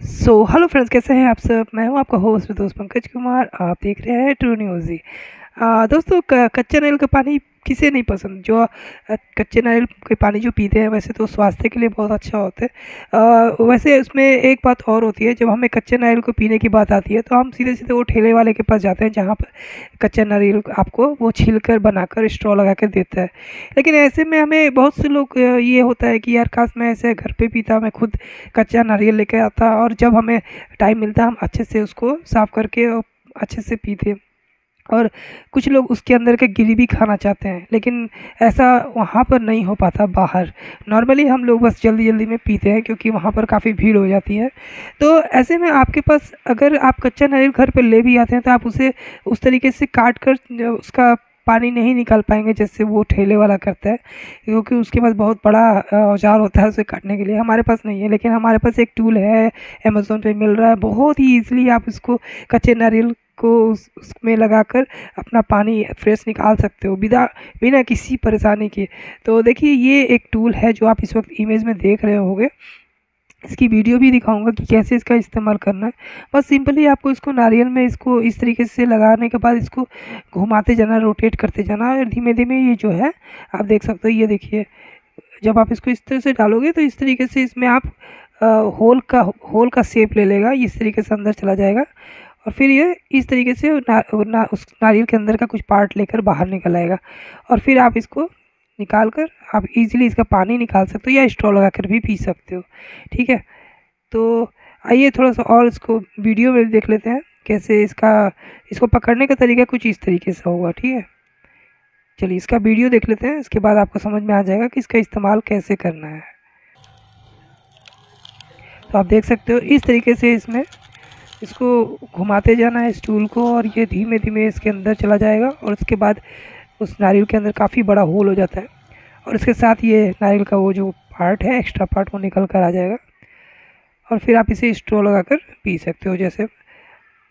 So hello friends कैसे हैं आप सब? मैं हूँ आपका होस्ट दोस्त पंकज कुमार। आप देख रहे हैं ट्रू न्यूज़ दोस्तों कच्चे नारियल का पानी किसे नहीं पसंद? जो कच्चे नारियल के पानी जो पीते हैं, वैसे तो स्वास्थ्य के लिए बहुत अच्छा होता है। वैसे उसमें एक बात और होती है, जब हमें कच्चे नारियल को पीने की बात आती है तो हम सीधे सीधे वो ठेले वाले के पास जाते हैं, जहाँ पर कच्चा नारियल आपको वो छील कर बनाकर स्ट्रॉ लगा कर देता है। लेकिन ऐसे में हमें बहुत से लोग ये होता है कि, यार खास मैं ऐसे घर पर पीता, मैं खुद कच्चा नारियल लेकर आता। और जब हमें टाइम मिलता, हम अच्छे से उसको साफ़ करके अच्छे से पीते और कुछ लोग उसके अंदर के गिरी भी खाना चाहते हैं, लेकिन ऐसा वहाँ पर नहीं हो पाता बाहर। नॉर्मली हम लोग बस जल्दी जल्दी में पीते हैं, क्योंकि वहाँ पर काफ़ी भीड़ हो जाती है। तो ऐसे में आपके पास अगर आप कच्चा नारियल घर पर ले भी आते हैं तो आप उसे उस तरीके से काट कर उसका पानी नहीं निकाल पाएँगे, जैसे वो ठेले वाला करता है, क्योंकि उसके पास बहुत बड़ा औज़ार होता है उसे काटने के लिए। हमारे पास नहीं है, लेकिन हमारे पास एक टूल है अमेज़ोन पे मिल रहा है। बहुत ही ईजिली आप इसको कच्चे नारियल को उस, उसमें लगाकर अपना पानी फ्रेश निकाल सकते हो, बिना बिना किसी परेशानी के। तो देखिए, ये एक टूल है जो आप इस वक्त इमेज में देख रहे होंगे। इसकी वीडियो भी दिखाऊँगा कि कैसे इसका इस्तेमाल करना है। बस सिंपली आपको इसको नारियल में इसको इस तरीके से लगाने के बाद इसको घुमाते जाना रोटेट करते जाना, और धीमे धीमे ये जो है, आप देख सकते हो, ये देखिए। जब आप इसको इस तरह से डालोगे तो इस तरीके से इसमें आप होल का होल का शेप ले लेगा, इस तरीके से अंदर चला जाएगा। और फिर ये इस तरीके से ना, ना उस नारियल के अंदर का कुछ पार्ट लेकर बाहर निकल आएगा। और फिर आप इसको निकाल कर आप इजीली इसका पानी निकाल सकते हो या स्ट्रॉ लगा कर भी पी सकते हो। ठीक है? तो आइए थोड़ा सा और इसको वीडियो में देख लेते हैं कैसे इसका इसको पकड़ने का तरीका कुछ इस तरीके से होगा। ठीक है? चलिए इसका वीडियो देख लेते हैं इसके बाद आपको समझ में आ जाएगा कि इसका इस्तेमाल कैसे करना है। तो आप देख सकते हो इस तरीके से इसमें इसको घुमाते जाना है स्टूल को और ये धीमे धीमे इसके अंदर चला जाएगा और उसके बाद उस नारियल के अंदर काफ़ी बड़ा होल हो जाता है। और इसके साथ ये नारियल का वो जो पार्ट है एक्स्ट्रा पार्ट वो निकल कर आ जाएगा। और फिर आप इसे स्ट्रो लगा कर पी सकते हो, जैसे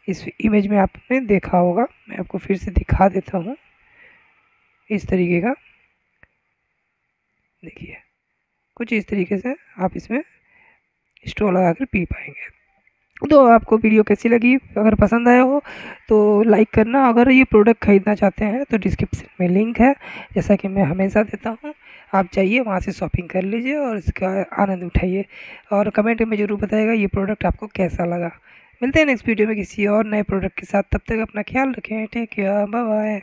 इस इमेज में आपने देखा होगा। मैं आपको फिर से दिखा देता हूँ इस तरीके का। देखिए, कुछ इस तरीके से आप इसमें स्ट्रो लगा कर पी पाएँगे। तो आपको वीडियो कैसी लगी? अगर पसंद आया हो तो लाइक करना। अगर ये प्रोडक्ट ख़रीदना चाहते हैं तो डिस्क्रिप्शन में लिंक है। जैसा कि मैं हमेशा देता हूँ। आप जाइए, वहाँ से शॉपिंग कर लीजिए और इसका आनंद उठाइए। और कमेंट में ज़रूर बताइएगा ये प्रोडक्ट आपको कैसा लगा। मिलते हैं नेक्स्ट वीडियो में किसी और नए प्रोडक्ट के साथ। तब तक अपना ख्याल रखें। Take care bye bye